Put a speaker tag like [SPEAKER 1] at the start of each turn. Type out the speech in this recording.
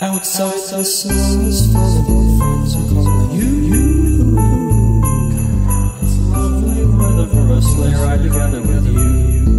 [SPEAKER 1] Outside the snow is falling, friends are calling you. It's lovely weather for a sleigh ride together with you.